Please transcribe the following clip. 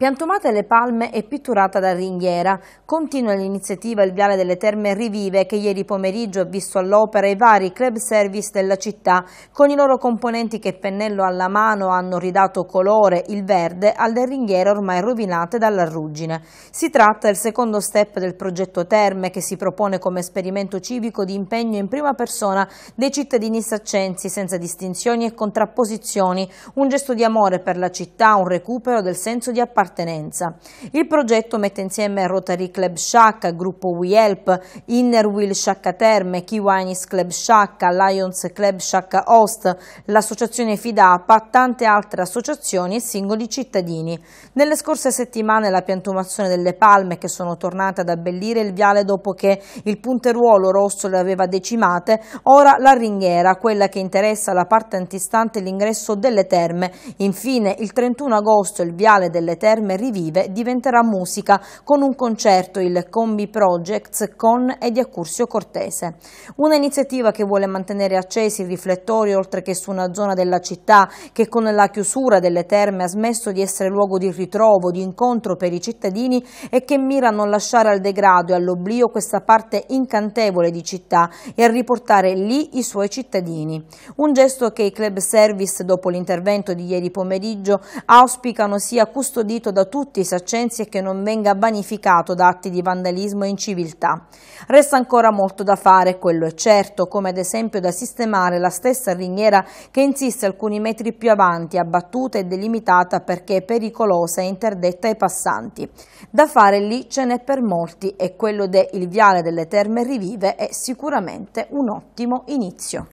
Piantumate le palme e pitturata da ringhiera. Continua l'iniziativa Il Viale delle Terme Rivive che ieri pomeriggio ha visto all'opera i vari club service della città con i loro componenti che pennello alla mano hanno ridato colore, il verde, alle ringhiere ormai rovinate dalla ruggine. Si tratta del secondo step del progetto Terme che si propone come esperimento civico di impegno in prima persona dei cittadini saccensi senza distinzioni e contrapposizioni, un gesto di amore per la città, un recupero del senso di appartenenza appartenenza. Il progetto mette insieme Rotary Club Sciacca, gruppo We Help, Inner Wheel Sciacca Terme, Kiwanis Club Sciacca, Lions Club Sciacca Host, l'associazione Fidapa, tante altre associazioni e singoli cittadini. Nelle scorse settimane la piantumazione delle palme che sono tornate ad abbellire il viale dopo che il punteruolo rosso le aveva decimate, ora la ringhiera, quella che interessa la parte antistante l'ingresso delle terme. Infine il 31 agosto il viale delle terme Terme Rivive diventerà musica con un concerto, il Combi Projects con e di Accursio Cortese. Una iniziativa che vuole mantenere accesi i riflettori oltre che su una zona della città che con la chiusura delle terme ha smesso di essere luogo di ritrovo, di incontro per i cittadini e che mira a non lasciare al degrado e all'oblio questa parte incantevole di città e a riportare lì i suoi cittadini. Un gesto che i club service dopo l'intervento di ieri pomeriggio auspicano sia custodito da tutti i saccensi e che non venga banificato da atti di vandalismo e inciviltà. Resta ancora molto da fare, quello è certo, come ad esempio da sistemare la stessa ringhiera che insiste alcuni metri più avanti, abbattuta e delimitata perché è pericolosa e interdetta ai passanti. Da fare lì ce n'è per molti e quello del Viale delle Terme Rivive è sicuramente un ottimo inizio.